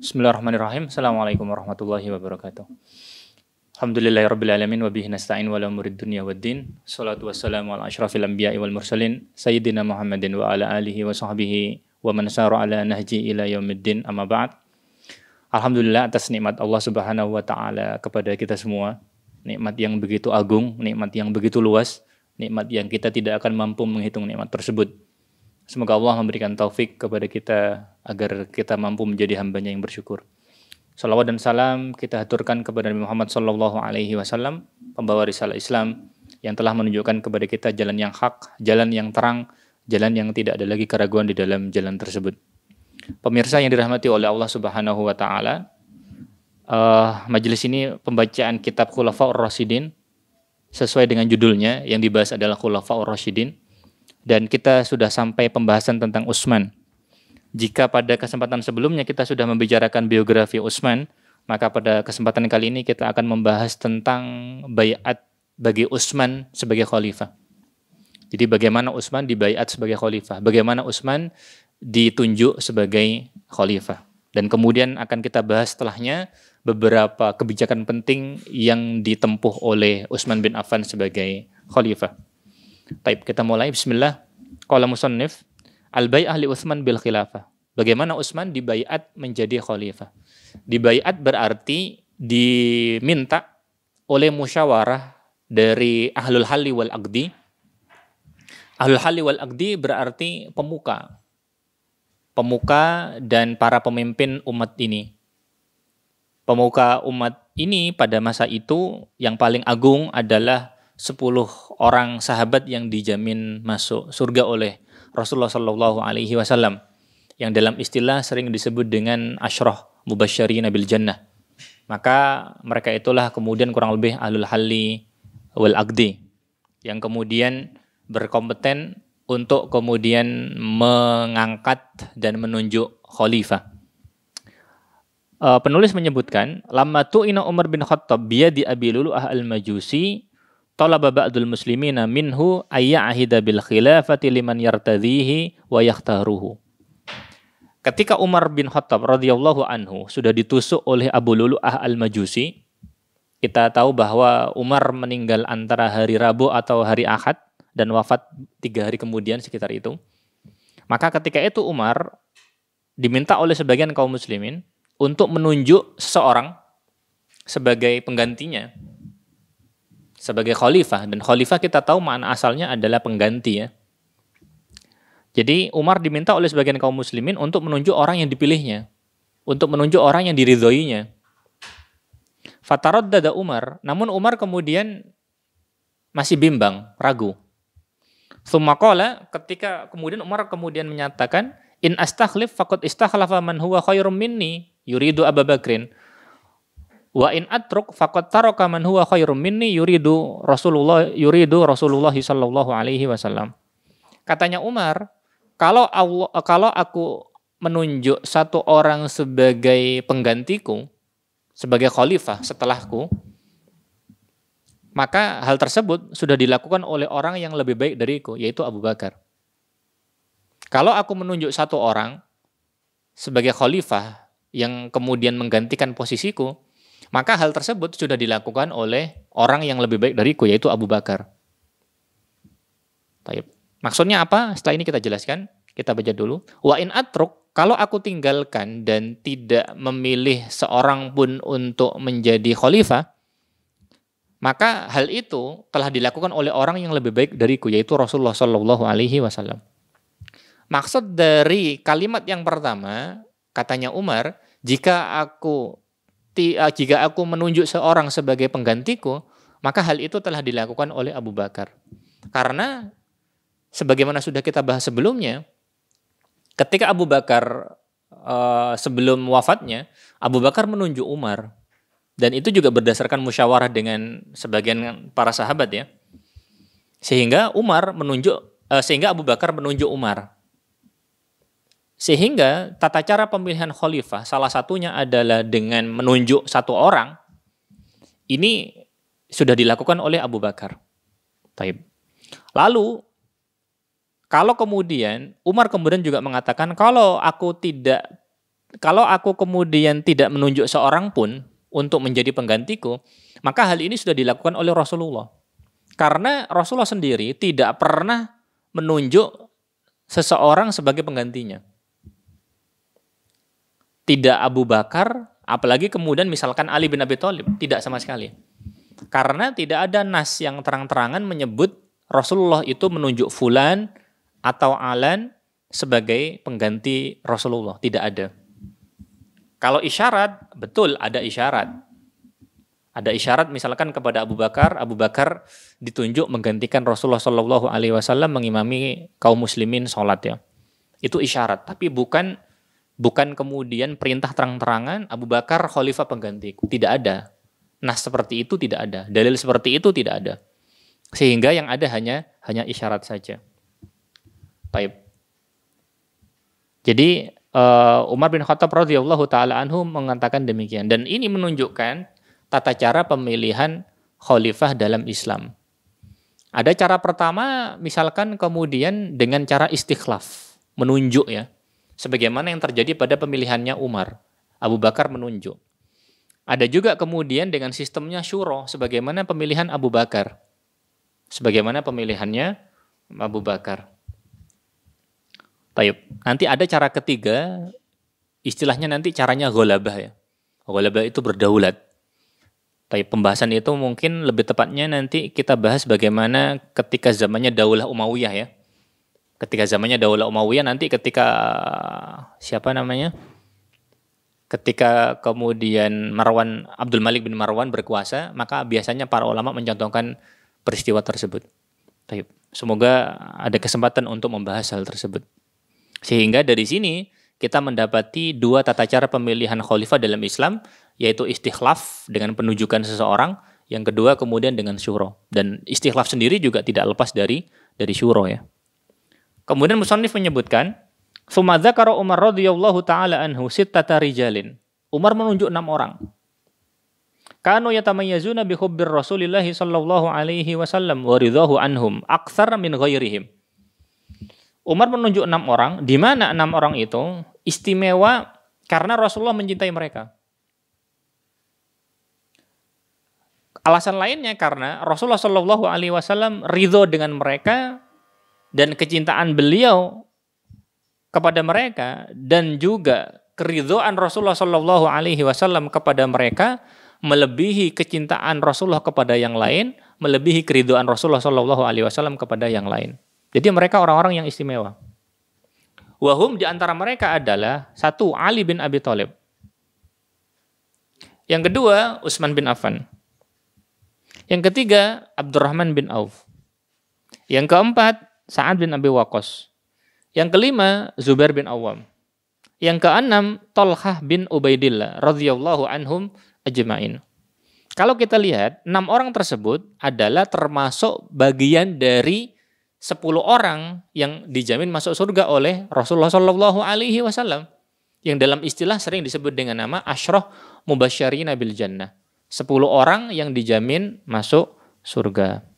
Bismillahirrahmanirrahim. Assalamualaikum warahmatullahi wabarakatuh. Alhamdulillahirrabbilalamin wa bihi nasta'in wa la murid dunya waddin. Salatu wassalamu ala asyrafil anbiya'i wal mursalin sayyidina Muhammadin wa ala alihi wa sahbihi wa man sara ala nahji ila yaumiddin amma ba'd. Alhamdulillah atas nikmat Allah Subhanahu wa taala kepada kita semua. Nikmat yang begitu agung, nikmat yang begitu luas, nikmat yang kita tidak akan mampu menghitung nikmat tersebut. Semoga Allah memberikan taufik kepada kita agar kita mampu menjadi hambanya yang bersyukur. Salawat dan salam kita aturkan kepada Nabi Muhammad Sallallahu Alaihi Wasallam, pembawa risalah Islam yang telah menunjukkan kepada kita jalan yang hak, jalan yang terang, jalan yang tidak ada lagi keraguan di dalam jalan tersebut. Pemirsa yang dirahmati oleh Allah Subhanahu Wa Taala, uh, majelis ini pembacaan kitab Khulafaur Rasidin sesuai dengan judulnya yang dibahas adalah Khulafaur Rasidin dan kita sudah sampai pembahasan tentang Utsman jika pada kesempatan sebelumnya kita sudah membicarakan biografi Utsman, maka pada kesempatan kali ini kita akan membahas tentang bayat bagi Utsman sebagai khalifah. Jadi bagaimana Utsman dibayat sebagai khalifah, bagaimana Utsman ditunjuk sebagai khalifah. Dan kemudian akan kita bahas setelahnya beberapa kebijakan penting yang ditempuh oleh Utsman bin Affan sebagai khalifah. Baik, kita mulai. Bismillah. Qala musannif Al-bai'ah li Utsman bil khilafah. Bagaimana Utsman dibaiat menjadi khalifah. Dibaiat berarti diminta oleh musyawarah dari ahlul hali wal aqdi. Ahlul hali wal aqdi berarti pemuka. Pemuka dan para pemimpin umat ini. Pemuka umat ini pada masa itu yang paling agung adalah 10 orang sahabat yang dijamin masuk surga oleh Rasulullah Shallallahu Alaihi Wasallam yang dalam istilah sering disebut dengan ashrah mubasyari nabil jannah. Maka mereka itulah kemudian kurang lebih ahlul halli wal aqdi yang kemudian berkompeten untuk kemudian mengangkat dan menunjuk khalifah. Uh, penulis menyebutkan, lama ina Umar bin Khattab biyadi Abi Lulu'ah al-Majusi talaba ba'dul muslimina minhu ayya'ahida bil khilafati liman yartadhihi wa yakhtaruhu. Ketika Umar bin Khattab radhiyallahu anhu sudah ditusuk oleh Abu Lulu'ah al-Majusi, kita tahu bahwa Umar meninggal antara hari Rabu atau hari Ahad dan wafat tiga hari kemudian sekitar itu. Maka ketika itu Umar diminta oleh sebagian kaum muslimin untuk menunjuk seseorang sebagai penggantinya sebagai khalifah dan khalifah kita tahu makna asalnya adalah pengganti ya. Jadi Umar diminta oleh sebagian kaum muslimin untuk menunjuk orang yang dipilihnya, untuk menunjuk orang yang diridhoinya. Fatarad dada Umar, namun Umar kemudian masih bimbang, ragu. Sumakola ketika kemudian Umar kemudian menyatakan in astakhlif fakut istakhlafa man huwa khairum minni yuridu Abu Bakrin Wa in atruk faqad taraka man huwa khairum minni yuridu Rasulullah yuridu Rasulullah sallallahu alaihi wasallam. Katanya Umar, kalau Allah kalau aku menunjuk satu orang sebagai penggantiku, sebagai khalifah setelahku, maka hal tersebut sudah dilakukan oleh orang yang lebih baik dariku, yaitu Abu Bakar. Kalau aku menunjuk satu orang sebagai khalifah yang kemudian menggantikan posisiku, maka hal tersebut sudah dilakukan oleh orang yang lebih baik dariku yaitu Abu Bakar. Taib. Maksudnya apa? Setelah ini kita jelaskan. Kita baca dulu. Wa in atruk, kalau aku tinggalkan dan tidak memilih seorang pun untuk menjadi khalifah, maka hal itu telah dilakukan oleh orang yang lebih baik dariku yaitu Rasulullah Shallallahu alaihi wasallam. Maksud dari kalimat yang pertama, katanya Umar, jika aku jika aku menunjuk seorang sebagai penggantiku, maka hal itu telah dilakukan oleh Abu Bakar. Karena sebagaimana sudah kita bahas sebelumnya, ketika Abu Bakar uh, sebelum wafatnya, Abu Bakar menunjuk Umar. Dan itu juga berdasarkan musyawarah dengan sebagian para sahabat ya. Sehingga Umar menunjuk uh, sehingga Abu Bakar menunjuk Umar. Sehingga tata cara pemilihan khalifah salah satunya adalah dengan menunjuk satu orang. Ini sudah dilakukan oleh Abu Bakar. Taib. Lalu kalau kemudian Umar kemudian juga mengatakan kalau aku tidak kalau aku kemudian tidak menunjuk seorang pun untuk menjadi penggantiku, maka hal ini sudah dilakukan oleh Rasulullah. Karena Rasulullah sendiri tidak pernah menunjuk seseorang sebagai penggantinya. Tidak Abu Bakar, apalagi kemudian misalkan Ali bin Abi Thalib, tidak sama sekali. Karena tidak ada nas yang terang-terangan menyebut Rasulullah itu menunjuk fulan atau alan sebagai pengganti Rasulullah, tidak ada. Kalau isyarat, betul ada isyarat. Ada isyarat misalkan kepada Abu Bakar, Abu Bakar ditunjuk menggantikan Rasulullah Shallallahu Alaihi Wasallam mengimami kaum muslimin sholat ya. Itu isyarat, tapi bukan bukan kemudian perintah terang-terangan Abu Bakar khalifah penggantiku. Tidak ada. Nah seperti itu tidak ada. Dalil seperti itu tidak ada. Sehingga yang ada hanya hanya isyarat saja. Baik. Jadi uh, Umar bin Khattab radhiyallahu taala anhu mengatakan demikian dan ini menunjukkan tata cara pemilihan khalifah dalam Islam. Ada cara pertama, misalkan kemudian dengan cara istikhlaf, menunjuk ya. Sebagaimana yang terjadi pada pemilihannya Umar. Abu Bakar menunjuk. Ada juga kemudian dengan sistemnya syuro, sebagaimana pemilihan Abu Bakar. Sebagaimana pemilihannya Abu Bakar. Tayyip. Nanti ada cara ketiga, istilahnya nanti caranya golabah ya. Golabah itu berdaulat. Tapi pembahasan itu mungkin lebih tepatnya nanti kita bahas bagaimana ketika zamannya Daulah Umayyah ya. Ketika zamannya Daulah Umayyah nanti ketika siapa namanya? Ketika kemudian Marwan Abdul Malik bin Marwan berkuasa, maka biasanya para ulama mencontohkan peristiwa tersebut. Semoga ada kesempatan untuk membahas hal tersebut. Sehingga dari sini kita mendapati dua tata cara pemilihan khalifah dalam Islam yaitu istikhlaf dengan penunjukan seseorang, yang kedua kemudian dengan syuro. Dan istikhlaf sendiri juga tidak lepas dari dari syuro ya. Kemudian Musannif menyebutkan, Sumadza karo Umar radhiyallahu taala anhu sittata rijalin. Umar menunjuk enam orang. Kanu yatamayyazuna bi hubbir Rasulillah sallallahu alaihi wasallam wa ridahu anhum aktsar min ghairihim. Umar menunjuk enam orang, di mana enam orang itu istimewa karena Rasulullah mencintai mereka. Alasan lainnya karena Rasulullah Shallallahu Alaihi Wasallam ridho dengan mereka dan kecintaan beliau kepada mereka dan juga keridhaan Rasulullah Shallallahu Alaihi Wasallam kepada mereka melebihi kecintaan Rasulullah kepada yang lain, melebihi keridhaan Rasulullah Shallallahu Alaihi Wasallam kepada yang lain. Jadi mereka orang-orang yang istimewa. Wahum di antara mereka adalah satu Ali bin Abi Thalib. Yang kedua Utsman bin Affan. Yang ketiga, Abdurrahman bin Auf. Yang keempat, Sa'ad bin Abi Waqqas. Yang kelima, Zubair bin Awam. Yang keenam, Tolhah bin Ubaidillah radhiyallahu anhum ajma'in. Kalau kita lihat, enam orang tersebut adalah termasuk bagian dari sepuluh orang yang dijamin masuk surga oleh Rasulullah Shallallahu Alaihi Wasallam, yang dalam istilah sering disebut dengan nama Ashroh Mubasyarina bil Jannah. 10 orang yang dijamin masuk surga.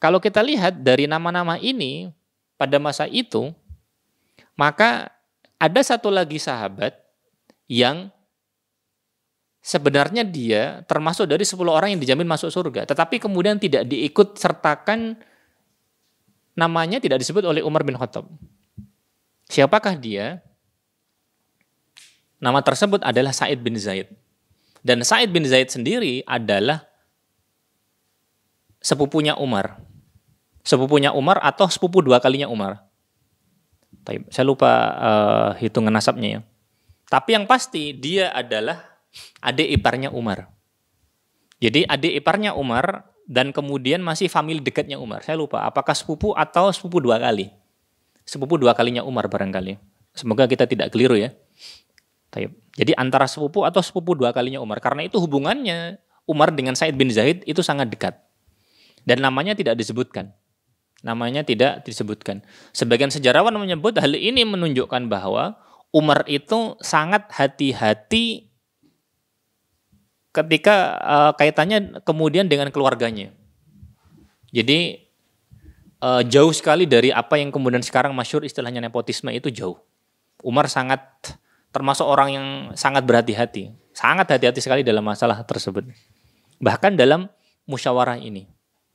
Kalau kita lihat dari nama-nama ini pada masa itu, maka ada satu lagi sahabat yang sebenarnya dia termasuk dari 10 orang yang dijamin masuk surga, tetapi kemudian tidak diikut sertakan namanya tidak disebut oleh Umar bin Khattab. Siapakah dia? Nama tersebut adalah Said bin Zaid. Dan Said bin Zaid sendiri adalah sepupunya Umar. Sepupunya Umar atau sepupu dua kalinya Umar. Saya lupa uh, hitungan nasabnya ya. Tapi yang pasti dia adalah adik iparnya Umar. Jadi adik iparnya Umar dan kemudian masih famili dekatnya Umar. Saya lupa apakah sepupu atau sepupu dua kali. Sepupu dua kalinya Umar barangkali. Semoga kita tidak keliru ya. Jadi antara sepupu atau sepupu dua kalinya Umar. Karena itu hubungannya Umar dengan Said bin Zaid itu sangat dekat. Dan namanya tidak disebutkan. Namanya tidak disebutkan. Sebagian sejarawan menyebut hal ini menunjukkan bahwa Umar itu sangat hati-hati ketika uh, kaitannya kemudian dengan keluarganya. Jadi uh, jauh sekali dari apa yang kemudian sekarang masyur istilahnya nepotisme itu jauh. Umar sangat termasuk orang yang sangat berhati-hati, sangat hati-hati sekali dalam masalah tersebut. Bahkan dalam musyawarah ini,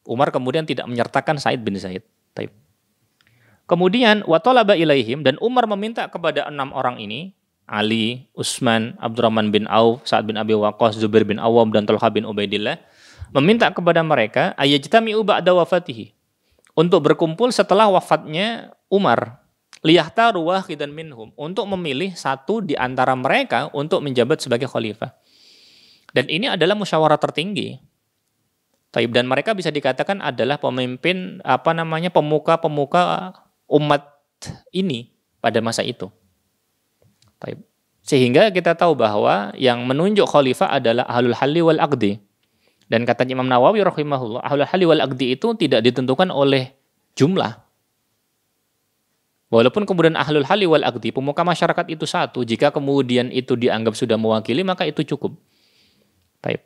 Umar kemudian tidak menyertakan Said bin Zaid. Taib. Kemudian watolaba ilaihim dan Umar meminta kepada enam orang ini Ali, Utsman, Abdurrahman bin Auf, Sa'ad bin Abi Waqqas, Zubair bin Awam dan Talha bin Ubaidillah meminta kepada mereka ayajtami'u ba'da wafatihi untuk berkumpul setelah wafatnya Umar liyahtaru wahidan minhum untuk memilih satu di antara mereka untuk menjabat sebagai khalifah. Dan ini adalah musyawarah tertinggi. Taib dan mereka bisa dikatakan adalah pemimpin apa namanya pemuka-pemuka umat ini pada masa itu. Sehingga kita tahu bahwa yang menunjuk khalifah adalah ahlul halli wal aqdi. Dan kata Imam Nawawi rahimahullah, ahlul halli wal aqdi itu tidak ditentukan oleh jumlah. Walaupun kemudian ahlul halli wal aqdi, pemuka masyarakat itu satu, jika kemudian itu dianggap sudah mewakili, maka itu cukup. Baik.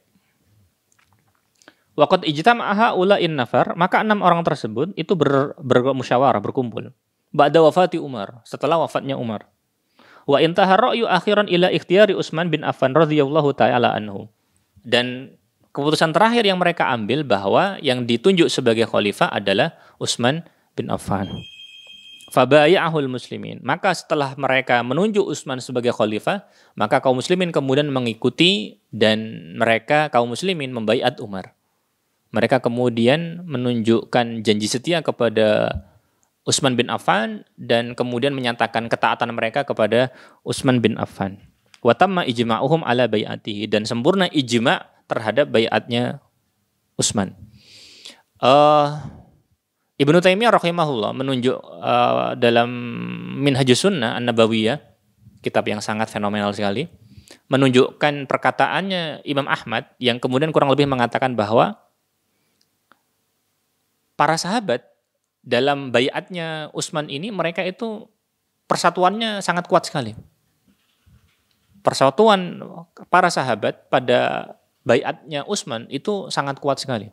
Waqat ijtama'aha ula'in nafar, maka enam orang tersebut itu ber, bermusyawarah, berkumpul. Ba'da wafati Umar, setelah wafatnya Umar. Wa intaha ra'yu akhiran ila ikhtiyari Utsman bin Affan radhiyallahu taala anhu. Dan keputusan terakhir yang mereka ambil bahwa yang ditunjuk sebagai khalifah adalah Utsman bin Affan. Fabaya'ahul muslimin. Maka setelah mereka menunjuk Utsman sebagai khalifah, maka kaum muslimin kemudian mengikuti dan mereka kaum muslimin membaiat Umar. Mereka kemudian menunjukkan janji setia kepada Utsman bin Affan dan kemudian menyatakan ketaatan mereka kepada Utsman bin Affan. Wa tamma ijma'uhum ala bai'atihi dan sempurna ijma' terhadap bai'atnya Utsman. Uh, Ibnu Taimiyah rahimahullah menunjuk uh, dalam Minhajus Sunnah An-Nabawiyah, kitab yang sangat fenomenal sekali, menunjukkan perkataannya Imam Ahmad yang kemudian kurang lebih mengatakan bahwa para sahabat dalam bayatnya Utsman ini mereka itu persatuannya sangat kuat sekali. Persatuan para sahabat pada bayatnya Utsman itu sangat kuat sekali.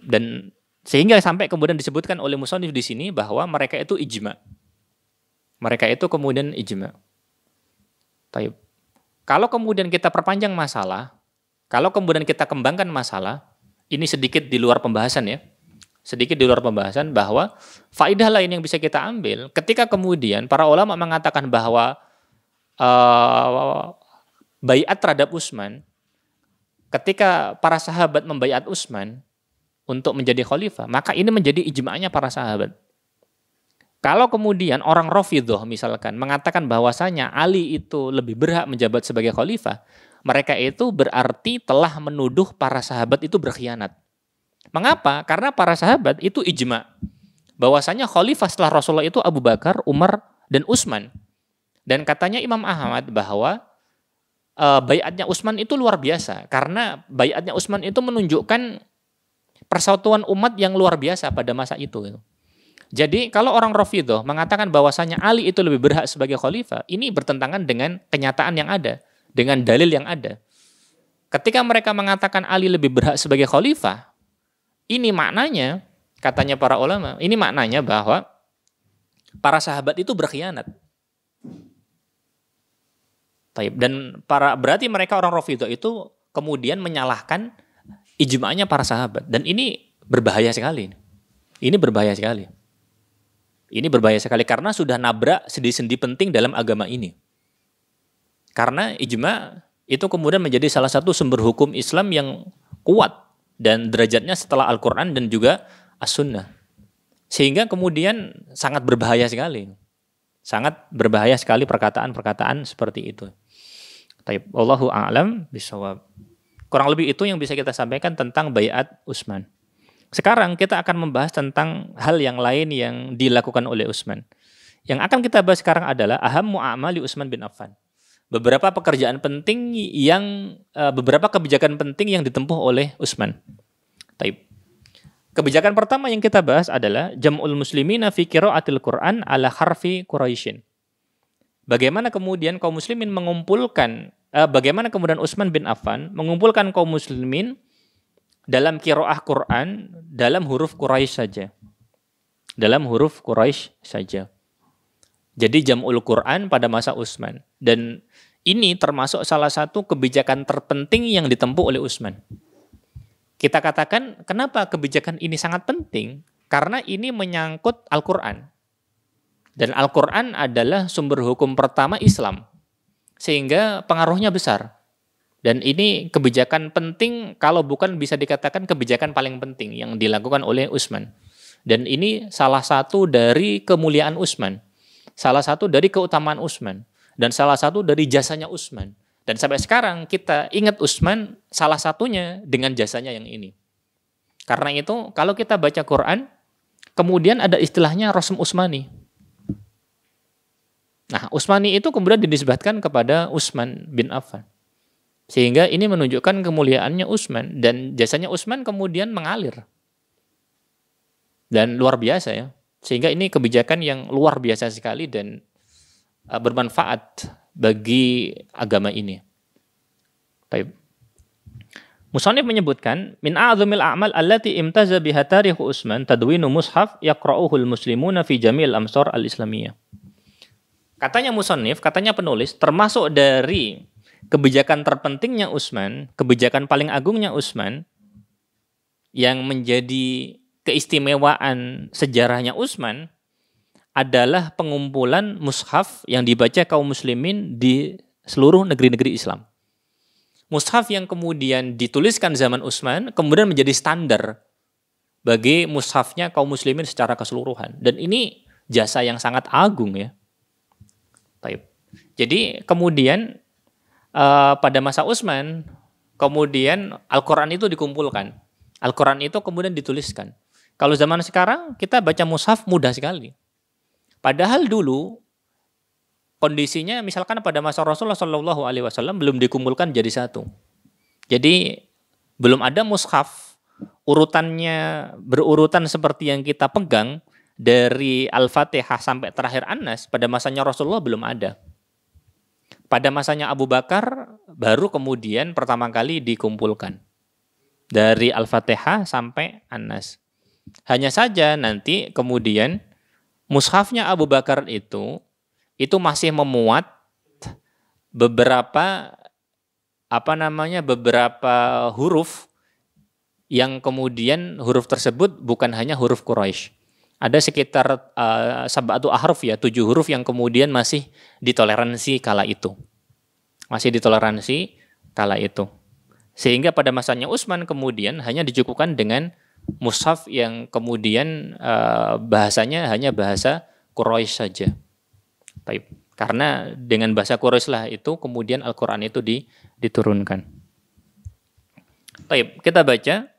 Dan sehingga sampai kemudian disebutkan oleh Musonif di sini bahwa mereka itu ijma. Mereka itu kemudian ijma. Taib. Kalau kemudian kita perpanjang masalah, kalau kemudian kita kembangkan masalah, ini sedikit di luar pembahasan ya. Sedikit di luar pembahasan bahwa faidah lain yang bisa kita ambil ketika kemudian para ulama mengatakan bahwa uh, bayat terhadap Utsman ketika para sahabat membayat Utsman untuk menjadi khalifah maka ini menjadi ijma'nya para sahabat. Kalau kemudian orang Rafidhah misalkan mengatakan bahwasanya Ali itu lebih berhak menjabat sebagai khalifah, mereka itu berarti telah menuduh para sahabat itu berkhianat. Mengapa? Karena para sahabat itu ijma bahwasanya khalifah setelah Rasulullah itu Abu Bakar, Umar, dan Utsman. Dan katanya Imam Ahmad bahwa uh, bayatnya Utsman itu luar biasa karena bayatnya Utsman itu menunjukkan persatuan umat yang luar biasa pada masa itu. Jadi kalau orang Rafidhah mengatakan bahwasanya Ali itu lebih berhak sebagai khalifah, ini bertentangan dengan kenyataan yang ada, dengan dalil yang ada. Ketika mereka mengatakan Ali lebih berhak sebagai khalifah, ini maknanya, katanya para ulama, ini maknanya bahwa para sahabat itu berkhianat. Dan para berarti mereka orang Rafidah itu kemudian menyalahkan ijma'nya para sahabat. Dan ini berbahaya sekali. Ini berbahaya sekali. Ini berbahaya sekali karena sudah nabrak sendi-sendi penting dalam agama ini. Karena ijma itu kemudian menjadi salah satu sumber hukum Islam yang kuat dan derajatnya setelah Al-Quran dan juga As-Sunnah. Sehingga kemudian sangat berbahaya sekali. Sangat berbahaya sekali perkataan-perkataan seperti itu. Taib Allahu a'lam bisawab. Kurang lebih itu yang bisa kita sampaikan tentang bayat Utsman. Sekarang kita akan membahas tentang hal yang lain yang dilakukan oleh Utsman. Yang akan kita bahas sekarang adalah aham mu'amali Utsman bin Affan beberapa pekerjaan penting yang uh, beberapa kebijakan penting yang ditempuh oleh Utsman. Taib. Kebijakan pertama yang kita bahas adalah jam'ul muslimina fi qiraatil Qur'an ala harfi Quraisyin. Bagaimana kemudian kaum muslimin mengumpulkan uh, bagaimana kemudian Utsman bin Affan mengumpulkan kaum muslimin dalam kiroah Quran dalam huruf Quraisy saja. Dalam huruf Quraisy saja. Jadi jamul Quran pada masa Utsman dan ini termasuk salah satu kebijakan terpenting yang ditempuh oleh Utsman. Kita katakan kenapa kebijakan ini sangat penting? Karena ini menyangkut Al-Qur'an. Dan Al-Qur'an adalah sumber hukum pertama Islam. Sehingga pengaruhnya besar. Dan ini kebijakan penting kalau bukan bisa dikatakan kebijakan paling penting yang dilakukan oleh Utsman. Dan ini salah satu dari kemuliaan Utsman. Salah satu dari keutamaan Utsman dan salah satu dari jasanya Utsman. Dan sampai sekarang kita ingat Utsman salah satunya dengan jasanya yang ini. Karena itu kalau kita baca Quran kemudian ada istilahnya Rasul Utsmani. Nah, Utsmani itu kemudian dinisbatkan kepada Utsman bin Affan. Sehingga ini menunjukkan kemuliaannya Utsman dan jasanya Utsman kemudian mengalir. Dan luar biasa ya. Sehingga ini kebijakan yang luar biasa sekali dan bermanfaat bagi agama ini. Baik. Musonif menyebutkan min a'zamil a'mal allati imtaza biha tarikh Utsman tadwinu mushaf yaqra'uhu al-muslimuna fi jamil amsar al-islamiyah. Katanya musonif, katanya penulis, termasuk dari kebijakan terpentingnya Utsman, kebijakan paling agungnya Utsman yang menjadi keistimewaan sejarahnya Utsman adalah pengumpulan mushaf yang dibaca kaum muslimin di seluruh negeri-negeri Islam. Mushaf yang kemudian dituliskan zaman Utsman kemudian menjadi standar bagi mushafnya kaum muslimin secara keseluruhan. Dan ini jasa yang sangat agung ya. Jadi kemudian uh, pada masa Utsman kemudian Al-Qur'an itu dikumpulkan. Al-Qur'an itu kemudian dituliskan. Kalau zaman sekarang kita baca mushaf mudah sekali. Padahal dulu kondisinya misalkan pada masa Rasulullah Shallallahu Alaihi Wasallam belum dikumpulkan jadi satu. Jadi belum ada mushaf urutannya berurutan seperti yang kita pegang dari Al-Fatihah sampai terakhir Anas pada masanya Rasulullah belum ada. Pada masanya Abu Bakar baru kemudian pertama kali dikumpulkan. Dari Al-Fatihah sampai Anas. Hanya saja nanti kemudian mushafnya Abu Bakar itu itu masih memuat beberapa apa namanya beberapa huruf yang kemudian huruf tersebut bukan hanya huruf Quraisy ada sekitar uh, sabatu ahruf ya, tujuh huruf yang kemudian masih ditoleransi kala itu. Masih ditoleransi kala itu. Sehingga pada masanya Utsman kemudian hanya dicukupkan dengan mushaf yang kemudian uh, bahasanya hanya bahasa Quraisy saja. Baik. Karena dengan bahasa Quraisy lah itu kemudian Al-Qur'an itu diturunkan. Baik, kita baca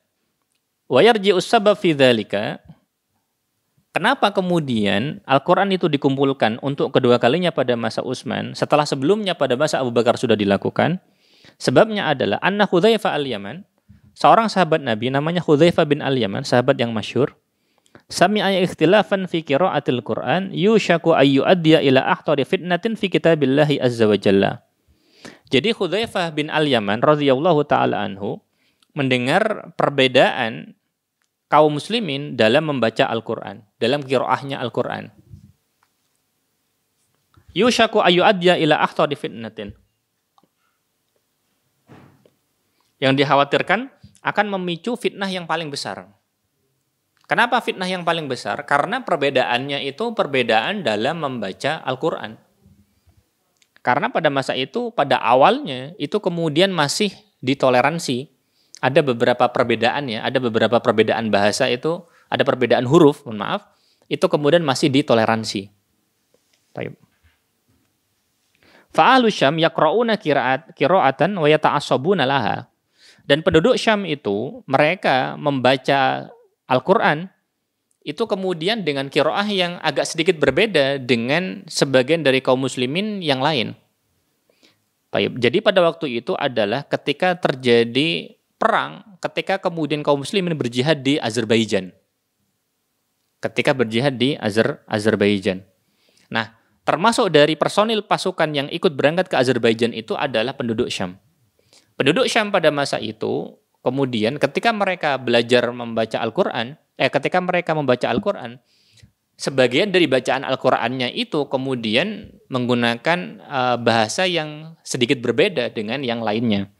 wa yarji'us fi Kenapa kemudian Al-Quran itu dikumpulkan untuk kedua kalinya pada masa Utsman setelah sebelumnya pada masa Abu Bakar sudah dilakukan? Sebabnya adalah Anna Hudzaifah al-Yaman, seorang sahabat Nabi namanya Hudzaifah bin al-Yaman, sahabat yang masyur. Sami'a ikhtilafan fi qira'atil Qur'an yushaku ayyu adya ila ahtari fitnatin fi kitabillahi azza wa jalla. Jadi Hudzaifah bin al-Yaman radhiyallahu taala anhu mendengar perbedaan kaum muslimin dalam membaca Al-Quran, dalam kiroahnya Al-Quran. Yushaku ayu adya ila di fitnatin. Yang dikhawatirkan akan memicu fitnah yang paling besar. Kenapa fitnah yang paling besar? Karena perbedaannya itu perbedaan dalam membaca Al-Quran. Karena pada masa itu, pada awalnya, itu kemudian masih ditoleransi ada beberapa perbedaan ya, ada beberapa perbedaan bahasa itu, ada perbedaan huruf, mohon maaf, itu kemudian masih ditoleransi. Baik. Fa'alu Syam yaqra'una qira'at qira'atan wa yata'assabuna laha. Dan penduduk Syam itu mereka membaca Al-Qur'an itu kemudian dengan kiroah yang agak sedikit berbeda dengan sebagian dari kaum muslimin yang lain. Jadi pada waktu itu adalah ketika terjadi perang ketika kemudian kaum muslimin berjihad di Azerbaijan. Ketika berjihad di Azer Azerbaijan. Nah, termasuk dari personil pasukan yang ikut berangkat ke Azerbaijan itu adalah penduduk Syam. Penduduk Syam pada masa itu kemudian ketika mereka belajar membaca Al-Qur'an, eh ketika mereka membaca Al-Qur'an, sebagian dari bacaan Al-Qur'annya itu kemudian menggunakan uh, bahasa yang sedikit berbeda dengan yang lainnya.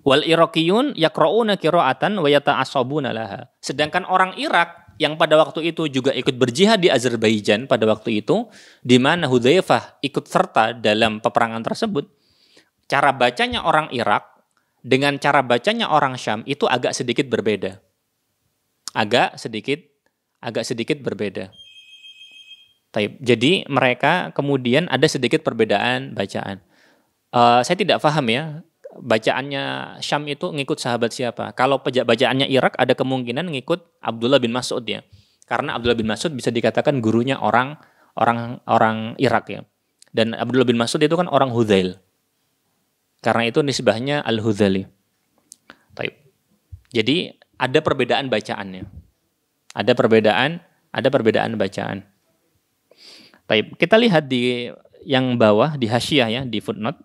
Wal Iraqiyun yaqra'una qira'atan wa yata'assabuna laha. Sedangkan orang Irak yang pada waktu itu juga ikut berjihad di Azerbaijan pada waktu itu di mana Hudzaifah ikut serta dalam peperangan tersebut. Cara bacanya orang Irak dengan cara bacanya orang Syam itu agak sedikit berbeda. Agak sedikit agak sedikit berbeda. Jadi mereka kemudian ada sedikit perbedaan bacaan. Uh, saya tidak paham ya bacaannya Syam itu ngikut sahabat siapa? Kalau bacaannya Irak ada kemungkinan ngikut Abdullah bin Mas'ud ya. Karena Abdullah bin Mas'ud bisa dikatakan gurunya orang orang orang Irak ya. Dan Abdullah bin Mas'ud itu kan orang Hudzail. Karena itu nisbahnya Al-Hudzali. Jadi ada perbedaan bacaannya. Ada perbedaan, ada perbedaan bacaan. Taib. Kita lihat di yang bawah di hasyiah ya, di footnote.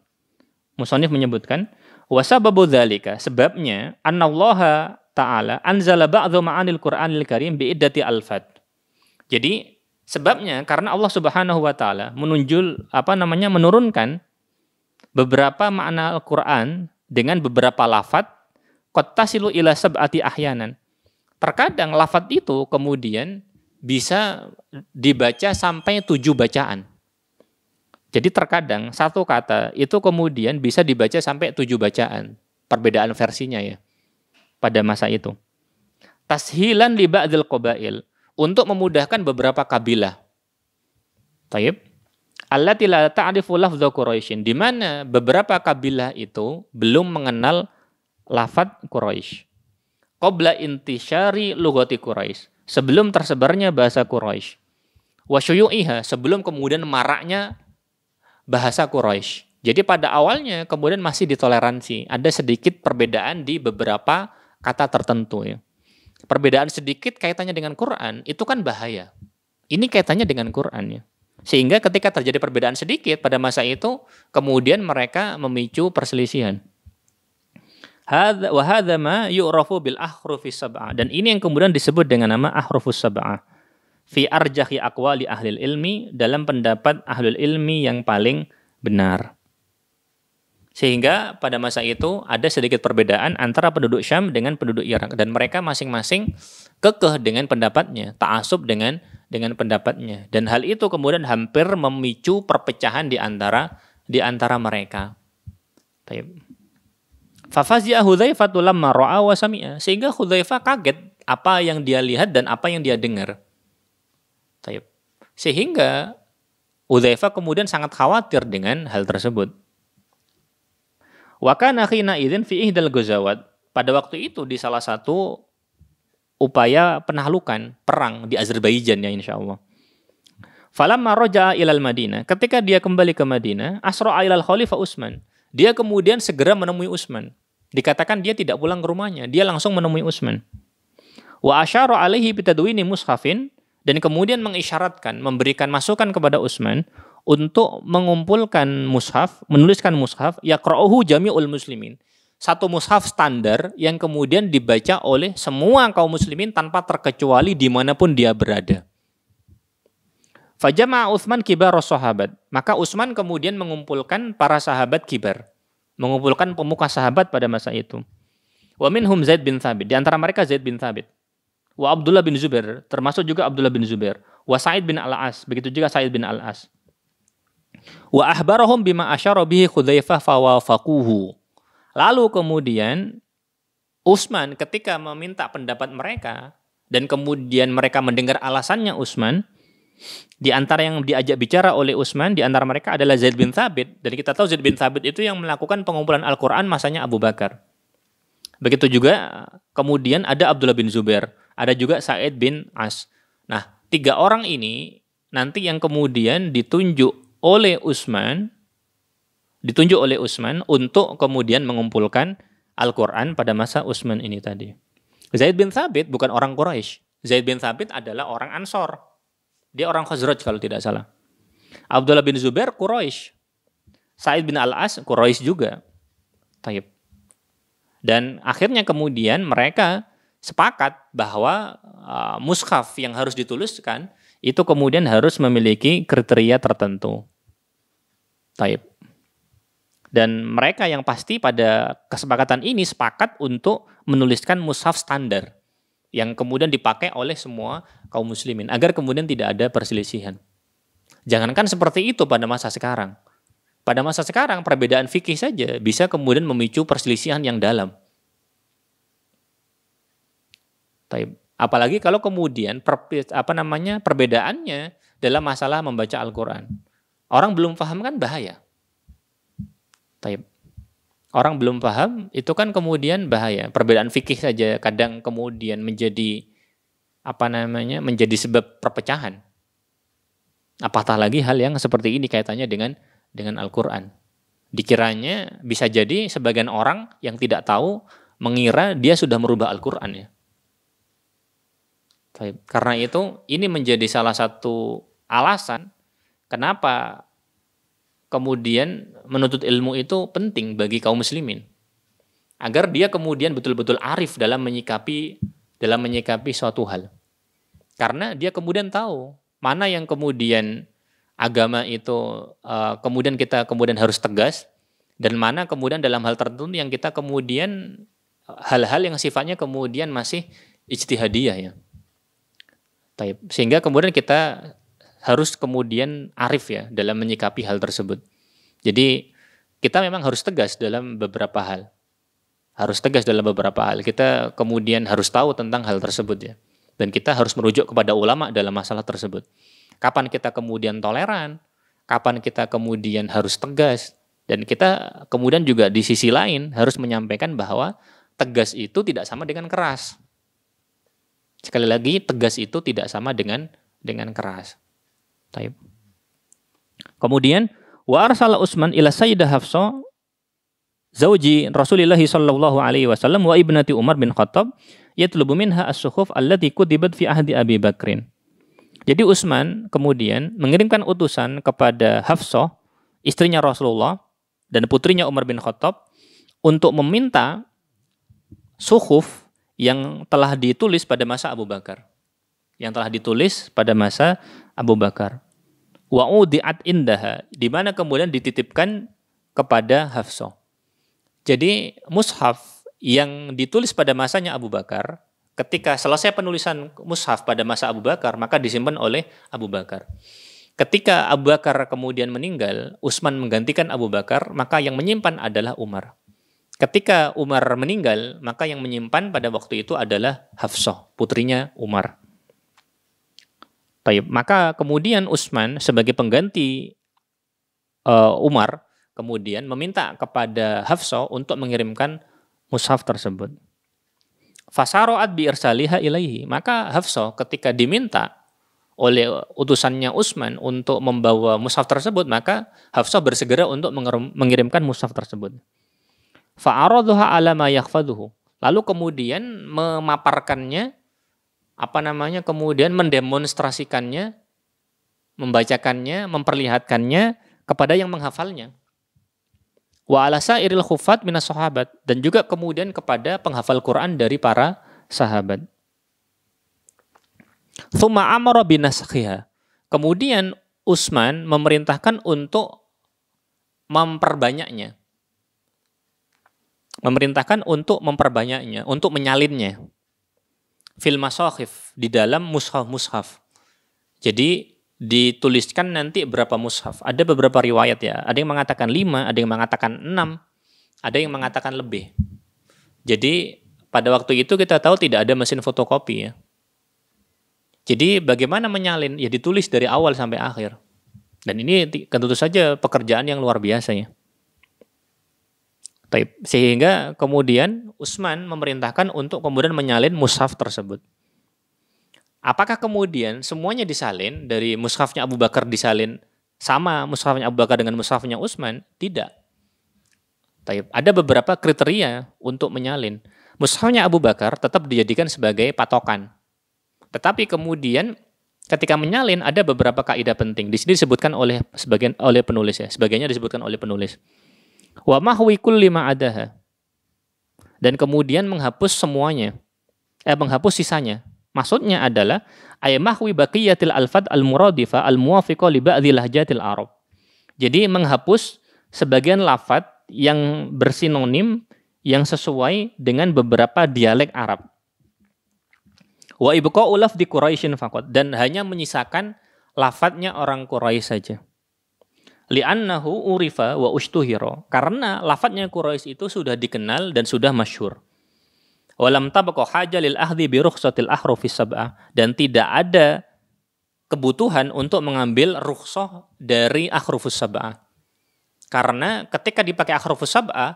Musonif menyebutkan Wasababu dzalika sebabnya annallaha ta'ala anzala ba'dhu ma'anil Qur'anil Karim bi'iddati alfat. Jadi sebabnya karena Allah Subhanahu wa taala menunjul apa namanya menurunkan beberapa makna Al-Qur'an dengan beberapa lafat qattasilu ila sab'ati ahyanan. Terkadang lafat itu kemudian bisa dibaca sampai tujuh bacaan. Jadi terkadang satu kata itu kemudian bisa dibaca sampai tujuh bacaan. Perbedaan versinya ya. Pada masa itu. Tashilan li ba'dil qabail. Untuk memudahkan beberapa kabilah. Taib. Allati la ta'rifu lafdha Quraisyin. Di mana beberapa kabilah itu belum mengenal lafad Quraisy. Qabla intisyari lugati Quraisy. Sebelum tersebarnya bahasa Quraisy. Wasyuyu'iha. Sebelum kemudian maraknya bahasa Quraisy. Jadi pada awalnya kemudian masih ditoleransi. Ada sedikit perbedaan di beberapa kata tertentu ya. Perbedaan sedikit kaitannya dengan Quran itu kan bahaya. Ini kaitannya dengan Quran ya. Sehingga ketika terjadi perbedaan sedikit pada masa itu kemudian mereka memicu perselisihan. Bil ahrufis sab'ah. Dan ini yang kemudian disebut dengan nama ahrufus sab'ah fi arjahi aqwali ahli ilmi dalam pendapat ahli ilmi yang paling benar. Sehingga pada masa itu ada sedikit perbedaan antara penduduk Syam dengan penduduk Irak dan mereka masing-masing kekeh dengan pendapatnya, ta'asub dengan dengan pendapatnya dan hal itu kemudian hampir memicu perpecahan di antara di antara mereka. Baik. Fafazia Hudzaifah lamma wa sami'a sehingga Hudzaifah kaget apa yang dia lihat dan apa yang dia dengar. Sehingga Udzaifa kemudian sangat khawatir dengan hal tersebut. Wa kana khina fi ihdal ghazawat. Pada waktu itu di salah satu upaya penahlukan perang di Azerbaijan ya insyaallah. Falamma raja'a ilal Madinah, ketika dia kembali ke Madinah, asra ilal khalifah Utsman. Dia kemudian segera menemui Utsman. Dikatakan dia tidak pulang ke rumahnya, dia langsung menemui Utsman. Wa asyara alaihi bitadwini mushafin dan kemudian mengisyaratkan, memberikan masukan kepada Utsman untuk mengumpulkan mushaf, menuliskan mushaf yaqra'uhu jami'ul muslimin. Satu mushaf standar yang kemudian dibaca oleh semua kaum muslimin tanpa terkecuali di mana pun dia berada. Fajama Utsman kibar sahabat. Maka Utsman kemudian mengumpulkan para sahabat kibar. Mengumpulkan pemuka sahabat pada masa itu. Wa minhum Zaid bin Thabit. Di antara mereka Zaid bin Thabit wa Abdullah bin Zubair, termasuk juga Abdullah bin Zubair, wa Sa'id bin Al-As, begitu juga Sa'id bin Al-As. Wa ahbarahum bima asyara bihi Khudzaifah fawafaquhu. Lalu kemudian Utsman ketika meminta pendapat mereka dan kemudian mereka mendengar alasannya Utsman, di antara yang diajak bicara oleh Utsman di antara mereka adalah Zaid bin Thabit dan kita tahu Zaid bin Thabit itu yang melakukan pengumpulan Al-Qur'an masanya Abu Bakar. Begitu juga kemudian ada Abdullah bin Zubair ada juga Said bin As. Nah, tiga orang ini nanti yang kemudian ditunjuk oleh Utsman ditunjuk oleh Utsman untuk kemudian mengumpulkan Al-Qur'an pada masa Utsman ini tadi. Zaid bin Thabit bukan orang Quraisy. Zaid bin Thabit adalah orang Ansor. Dia orang Khazraj kalau tidak salah. Abdullah bin Zubair Quraisy. Said bin Al-As Quraisy juga. Taib. Dan akhirnya kemudian mereka sepakat bahwa uh, mushaf yang harus dituliskan itu kemudian harus memiliki kriteria tertentu. Taib. Dan mereka yang pasti pada kesepakatan ini sepakat untuk menuliskan mushaf standar yang kemudian dipakai oleh semua kaum muslimin agar kemudian tidak ada perselisihan. Jangankan seperti itu pada masa sekarang. Pada masa sekarang perbedaan fikih saja bisa kemudian memicu perselisihan yang dalam. Apalagi kalau kemudian per, apa namanya perbedaannya dalam masalah membaca Al-Qur'an. Orang belum paham kan bahaya. Taib. Orang belum paham itu kan kemudian bahaya. Perbedaan fikih saja kadang kemudian menjadi apa namanya menjadi sebab perpecahan. Apatah lagi hal yang seperti ini kaitannya dengan dengan Al-Qur'an. Dikiranya bisa jadi sebagian orang yang tidak tahu mengira dia sudah merubah Al-Qur'an ya. Karena itu ini menjadi salah satu alasan kenapa kemudian menuntut ilmu itu penting bagi kaum muslimin? Agar dia kemudian betul-betul arif dalam menyikapi dalam menyikapi suatu hal. Karena dia kemudian tahu mana yang kemudian agama itu uh, kemudian kita kemudian harus tegas dan mana kemudian dalam hal tertentu yang kita kemudian hal-hal yang sifatnya kemudian masih ijtihadiyah ya. Sehingga kemudian kita harus kemudian arif ya dalam menyikapi hal tersebut. Jadi kita memang harus tegas dalam beberapa hal. Harus tegas dalam beberapa hal. Kita kemudian harus tahu tentang hal tersebut ya. Dan kita harus merujuk kepada ulama dalam masalah tersebut. Kapan kita kemudian toleran, kapan kita kemudian harus tegas, dan kita kemudian juga di sisi lain harus menyampaikan bahwa tegas itu tidak sama dengan keras. Sekali lagi, tegas itu tidak sama dengan dengan keras. Taib. Kemudian wa arsala Utsman ila Sayyidah Hafsah zauji Rasulillah sallallahu alaihi wasallam wa ibnati Umar bin Khattab yatlubu minha as-suhuf allati kudibat fi ahdi Abi Bakrin. Jadi Utsman kemudian mengirimkan utusan kepada Hafsah, istrinya Rasulullah dan putrinya Umar bin Khattab untuk meminta suhuf yang telah ditulis pada masa Abu Bakar yang telah ditulis pada masa Abu Bakar. Wa udiat indaha, di mana kemudian dititipkan kepada Hafsah. Jadi mushaf yang ditulis pada masanya Abu Bakar, ketika selesai penulisan mushaf pada masa Abu Bakar, maka disimpan oleh Abu Bakar. Ketika Abu Bakar kemudian meninggal, Utsman menggantikan Abu Bakar, maka yang menyimpan adalah Umar. Ketika Umar meninggal, maka yang menyimpan pada waktu itu adalah Hafsah, putrinya Umar. Taib. Maka kemudian Utsman sebagai pengganti uh, Umar kemudian meminta kepada Hafsah untuk mengirimkan mushaf tersebut. Fasaroat bi irsaliha ilaihi. Maka Hafsah ketika diminta oleh utusannya Utsman untuk membawa mushaf tersebut, maka Hafsah bersegera untuk mengirimkan mushaf tersebut. Fa'aradhuha ala ma Lalu kemudian memaparkannya apa namanya kemudian mendemonstrasikannya, membacakannya, memperlihatkannya kepada yang menghafalnya. Wa alasa iril khufat minas sahabat dan juga kemudian kepada penghafal Quran dari para sahabat. Thumma amara binaskhiha. Kemudian Utsman memerintahkan untuk memperbanyaknya. Memerintahkan untuk memperbanyaknya, untuk menyalinnya fil masohif di dalam mushaf-mushaf. Jadi dituliskan nanti berapa mushaf. Ada beberapa riwayat ya. Ada yang mengatakan lima, ada yang mengatakan enam, ada yang mengatakan lebih. Jadi pada waktu itu kita tahu tidak ada mesin fotokopi ya. Jadi bagaimana menyalin? Ya ditulis dari awal sampai akhir. Dan ini tentu saja pekerjaan yang luar biasa ya. Sehingga kemudian Utsman memerintahkan untuk kemudian menyalin mushaf tersebut. Apakah kemudian semuanya disalin dari mushafnya Abu Bakar disalin sama mushafnya Abu Bakar dengan mushafnya Utsman? Tidak. Ada beberapa kriteria untuk menyalin. Mushafnya Abu Bakar tetap dijadikan sebagai patokan. Tetapi kemudian ketika menyalin ada beberapa kaidah penting. Di sini disebutkan oleh sebagian oleh penulis ya. Sebagiannya disebutkan oleh penulis. Wa mahwi kulli adaha. Dan kemudian menghapus semuanya. eh menghapus sisanya. Maksudnya adalah ayamahwi baqiyatil alfad al-muradifa al-muwafiqa li ba'dhi lahjatil Arab. Jadi menghapus sebagian lafad yang bersinonim yang sesuai dengan beberapa dialek Arab. Wa ibqa'u di Quraisyin faqat dan hanya menyisakan lafadznya orang Quraisy saja. Li'annahu urifa wa ushtuhira. Karena lafadznya Quraisy itu sudah dikenal dan sudah masyhur. Walam tabqa haja lil ahdi bi rukhsatil ahrufi sab'ah dan tidak ada kebutuhan untuk mengambil rukhsah dari ahrufus sab'ah. Karena ketika dipakai ahrufus sab'ah,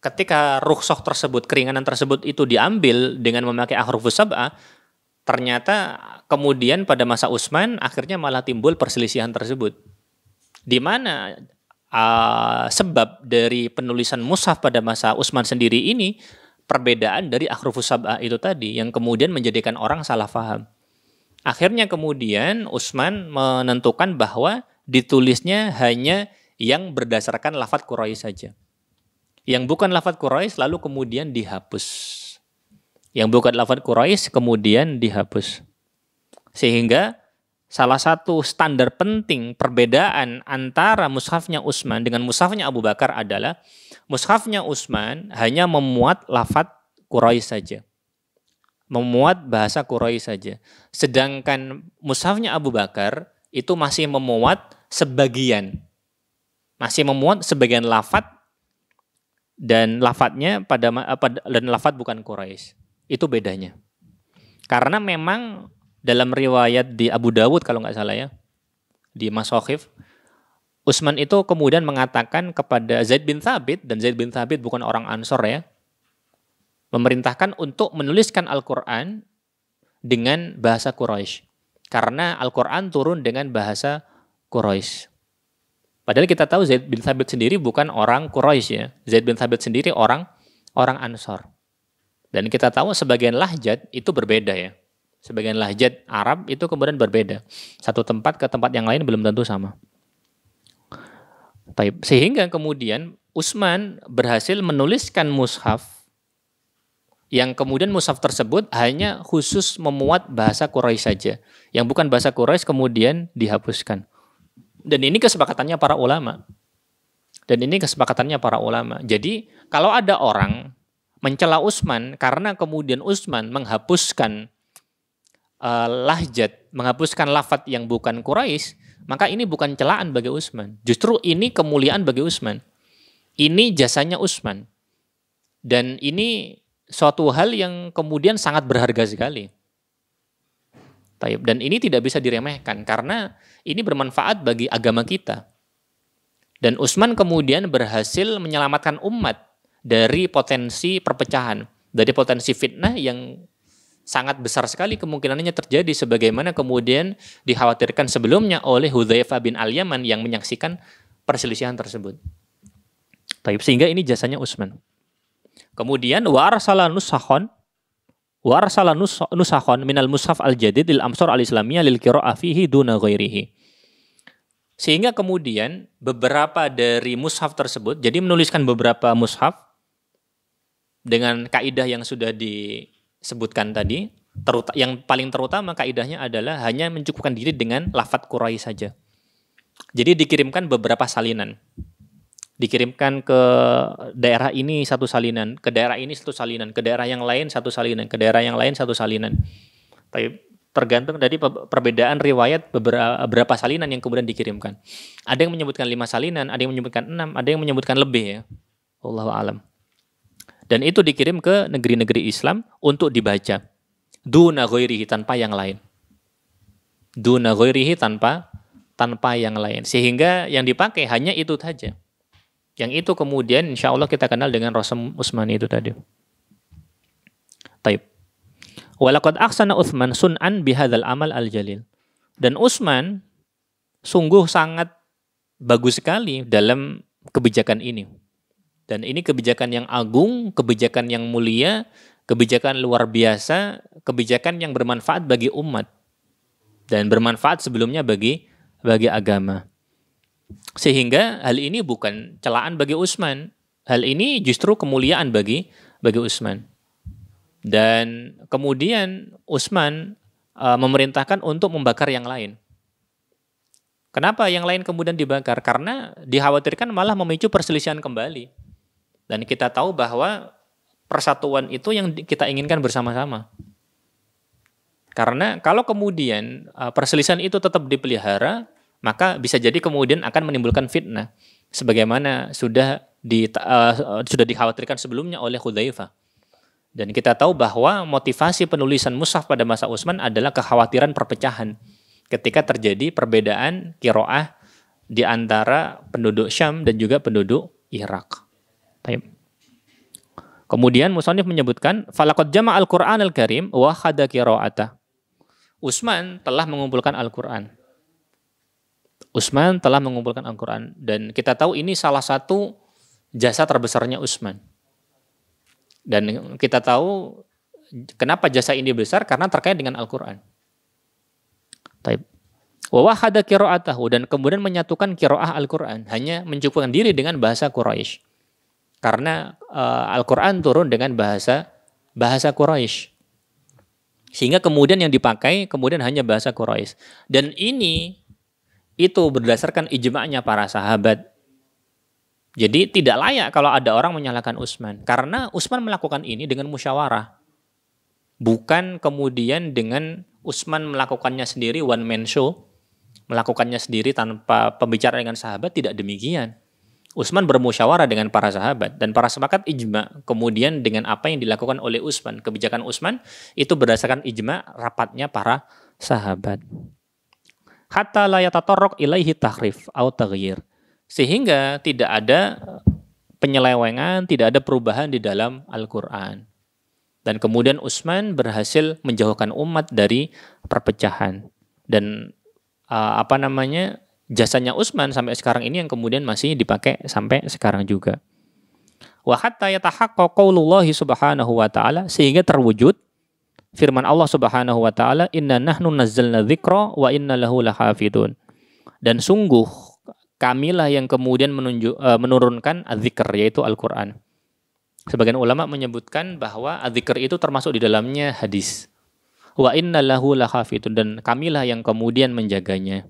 ketika rukhsah tersebut, keringanan tersebut itu diambil dengan memakai ahrufus sab'ah, ternyata kemudian pada masa Utsman akhirnya malah timbul perselisihan tersebut. Di mana uh, sebab dari penulisan mushaf pada masa Utsman sendiri ini perbedaan dari akhrufus sab'ah itu tadi yang kemudian menjadikan orang salah faham. Akhirnya kemudian Utsman menentukan bahwa ditulisnya hanya yang berdasarkan lafat Quraisy saja. Yang bukan lafat Quraisy lalu kemudian dihapus yang bukan lafaz Quraisy kemudian dihapus. Sehingga salah satu standar penting perbedaan antara mushafnya Utsman dengan mushafnya Abu Bakar adalah mushafnya Utsman hanya memuat lafaz Quraisy saja. Memuat bahasa Quraisy saja. Sedangkan mushafnya Abu Bakar itu masih memuat sebagian. Masih memuat sebagian lafaz dan lafadznya pada dan lafadz bukan Quraisy. Itu bedanya. Karena memang dalam riwayat di Abu Dawud kalau nggak salah ya, di Masokhif, Utsman itu kemudian mengatakan kepada Zaid bin Thabit, dan Zaid bin Thabit bukan orang Ansor ya, memerintahkan untuk menuliskan Al-Quran dengan bahasa Quraisy. Karena Al-Quran turun dengan bahasa Quraisy. Padahal kita tahu Zaid bin Thabit sendiri bukan orang Quraisy ya. Zaid bin Thabit sendiri orang orang Ansor. Dan kita tahu sebagian lahjat itu berbeda ya. Sebagian lahjat Arab itu kemudian berbeda. Satu tempat ke tempat yang lain belum tentu sama. Sehingga kemudian Utsman berhasil menuliskan mushaf yang kemudian mushaf tersebut hanya khusus memuat bahasa Quraisy saja. Yang bukan bahasa Quraisy kemudian dihapuskan. Dan ini kesepakatannya para ulama. Dan ini kesepakatannya para ulama. Jadi kalau ada orang mencela Utsman karena kemudian Utsman menghapuskan uh, lahjat, menghapuskan lafat yang bukan Quraisy, maka ini bukan celaan bagi Utsman. Justru ini kemuliaan bagi Utsman. Ini jasanya Utsman. Dan ini suatu hal yang kemudian sangat berharga sekali. Dan ini tidak bisa diremehkan karena ini bermanfaat bagi agama kita. Dan Utsman kemudian berhasil menyelamatkan umat dari potensi perpecahan, dari potensi fitnah yang sangat besar sekali kemungkinannya terjadi sebagaimana kemudian dikhawatirkan sebelumnya oleh Hudzaifah bin Al-Yaman yang menyaksikan perselisihan tersebut. Sehingga ini jasanya Utsman. Kemudian warsala nusakhon warsala nusakhon minal mushaf al-jadid lil amsar al-islamiyah lil qira'ah fihi duna ghairihi. Sehingga kemudian beberapa dari mushaf tersebut, jadi menuliskan beberapa mushaf dengan kaidah yang sudah disebutkan tadi, terut yang paling terutama kaidahnya adalah hanya mencukupkan diri dengan lafat Quraisy saja. Jadi dikirimkan beberapa salinan. Dikirimkan ke daerah ini satu salinan, ke daerah ini satu salinan, ke daerah yang lain satu salinan, ke daerah yang lain satu salinan. Tapi tergantung dari perbedaan riwayat beberapa salinan yang kemudian dikirimkan. Ada yang menyebutkan lima salinan, ada yang menyebutkan enam, ada yang menyebutkan lebih ya. Allah alam. Dan itu dikirim ke negeri-negeri Islam untuk dibaca. Duna ghairihi tanpa yang lain. Duna ghairihi tanpa tanpa yang lain. Sehingga yang dipakai hanya itu saja. Yang itu kemudian insya Allah kita kenal dengan Rasul Utsman itu tadi. Taib. Walakad aksana Utsman sun'an bihadzal amal al-jalil. Dan Utsman sungguh sangat bagus sekali dalam kebijakan ini dan ini kebijakan yang agung, kebijakan yang mulia, kebijakan luar biasa, kebijakan yang bermanfaat bagi umat dan bermanfaat sebelumnya bagi bagi agama. Sehingga hal ini bukan celaan bagi Utsman. Hal ini justru kemuliaan bagi bagi Utsman. Dan kemudian Utsman uh, memerintahkan untuk membakar yang lain. Kenapa yang lain kemudian dibakar? Karena dikhawatirkan malah memicu perselisihan kembali. Dan kita tahu bahwa persatuan itu yang kita inginkan bersama-sama. Karena kalau kemudian uh, perselisihan itu tetap dipelihara, maka bisa jadi kemudian akan menimbulkan fitnah sebagaimana sudah di uh, sudah dikhawatirkan sebelumnya oleh Hudzaifah. Dan kita tahu bahwa motivasi penulisan mushaf pada masa Utsman adalah kekhawatiran perpecahan ketika terjadi perbedaan kiroah di antara penduduk Syam dan juga penduduk Irak. Baik. Kemudian Musonif menyebutkan falakot jama al-Qur'an al-Karim wa khada. Utsman telah mengumpulkan Al-Qur'an. Utsman telah mengumpulkan Al-Qur'an dan kita tahu ini salah satu jasa terbesarnya Utsman. Dan kita tahu kenapa jasa ini besar karena terkait dengan Al-Qur'an. Taib. Wa wahada qira'atahu dan kemudian menyatukan qiraah Al-Qur'an, hanya mencukupkan diri dengan bahasa Quraisy. Karena uh, Al-Qur'an turun dengan bahasa bahasa Quraisy. Sehingga kemudian yang dipakai kemudian hanya bahasa Quraisy. Dan ini itu berdasarkan ijma'nya para sahabat. Jadi tidak layak kalau ada orang menyalahkan Utsman karena Utsman melakukan ini dengan musyawarah. Bukan kemudian dengan Utsman melakukannya sendiri one man show, melakukannya sendiri tanpa pembicaraan dengan sahabat tidak demikian. Utsman bermusyawarah dengan para sahabat dan para sepakat ijma. Kemudian dengan apa yang dilakukan oleh Utsman, kebijakan Utsman itu berdasarkan ijma rapatnya para sahabat hatta la yatatarraq ilaihi tahrif atau taghyir. Sehingga tidak ada penyelewengan, tidak ada perubahan di dalam Al-Qur'an. Dan kemudian Utsman berhasil menjauhkan umat dari perpecahan. Dan uh, apa namanya? Jasanya Utsman sampai sekarang ini yang kemudian masih dipakai sampai sekarang juga. Wa hatta qaulullahi subhanahu wa ta'ala sehingga terwujud firman Allah Subhanahu wa taala inna nahnu nazzalna dzikra wa inna lahu lahafidun. Dan sungguh kamilah yang kemudian menunjuk, uh, menurunkan adzikr yaitu Al-Qur'an. Sebagian ulama menyebutkan bahwa adzikr itu termasuk di dalamnya hadis. Wa inna lahu lahafidun dan kamilah yang kemudian menjaganya.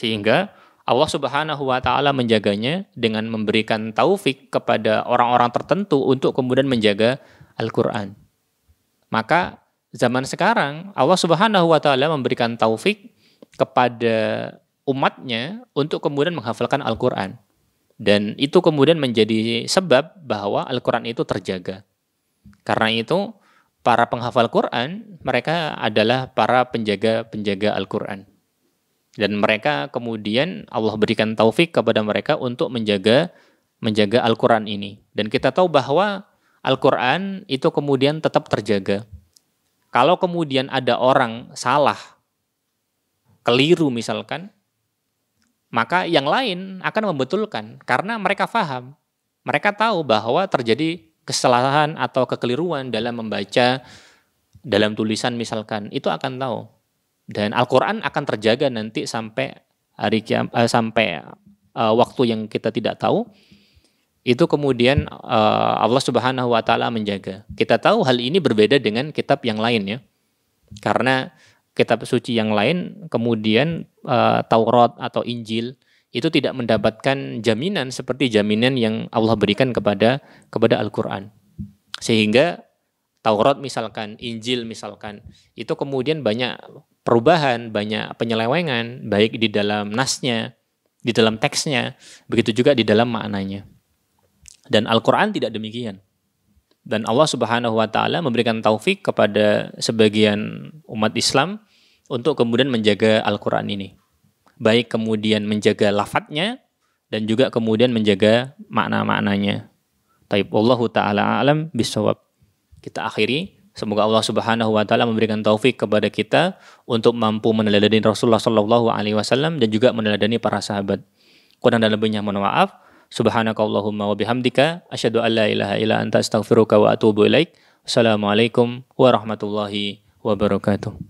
Sehingga Allah Subhanahu wa taala menjaganya dengan memberikan taufik kepada orang-orang tertentu untuk kemudian menjaga Al-Qur'an. Maka zaman sekarang Allah Subhanahu wa taala memberikan taufik kepada umatnya untuk kemudian menghafalkan Al-Qur'an. Dan itu kemudian menjadi sebab bahwa Al-Qur'an itu terjaga. Karena itu para penghafal Quran mereka adalah para penjaga-penjaga Al-Qur'an. Dan mereka kemudian Allah berikan taufik kepada mereka untuk menjaga menjaga Al-Qur'an ini. Dan kita tahu bahwa Al-Qur'an itu kemudian tetap terjaga kalau kemudian ada orang salah, keliru misalkan, maka yang lain akan membetulkan karena mereka paham. Mereka tahu bahwa terjadi kesalahan atau kekeliruan dalam membaca dalam tulisan misalkan, itu akan tahu. Dan Al-Qur'an akan terjaga nanti sampai hari kiam, uh, sampai uh, waktu yang kita tidak tahu itu kemudian uh, Allah Subhanahu wa taala menjaga. Kita tahu hal ini berbeda dengan kitab yang lain ya. Karena kitab suci yang lain kemudian uh, Taurat atau Injil itu tidak mendapatkan jaminan seperti jaminan yang Allah berikan kepada kepada Al-Qur'an. Sehingga Taurat misalkan, Injil misalkan, itu kemudian banyak perubahan, banyak penyelewengan baik di dalam nasnya, di dalam teksnya, begitu juga di dalam maknanya. Dan Al-Quran tidak demikian. Dan Allah Subhanahu wa Ta'ala memberikan taufik kepada sebagian umat Islam untuk kemudian menjaga Al-Quran ini. Baik kemudian menjaga lafadznya dan juga kemudian menjaga makna-maknanya. Taib Allah Ta'ala alam bisawab. Kita akhiri. Semoga Allah Subhanahu wa taala memberikan taufik kepada kita untuk mampu meneladani Rasulullah sallallahu alaihi wasallam dan juga meneladani para sahabat. Kurang dan lebihnya mohon maaf. Subhanakallahumma wa bihamdika asyhadu an la ilaha illa anta astaghfiruka wa atubu ilaik. Assalamualaikum warahmatullahi wabarakatuh.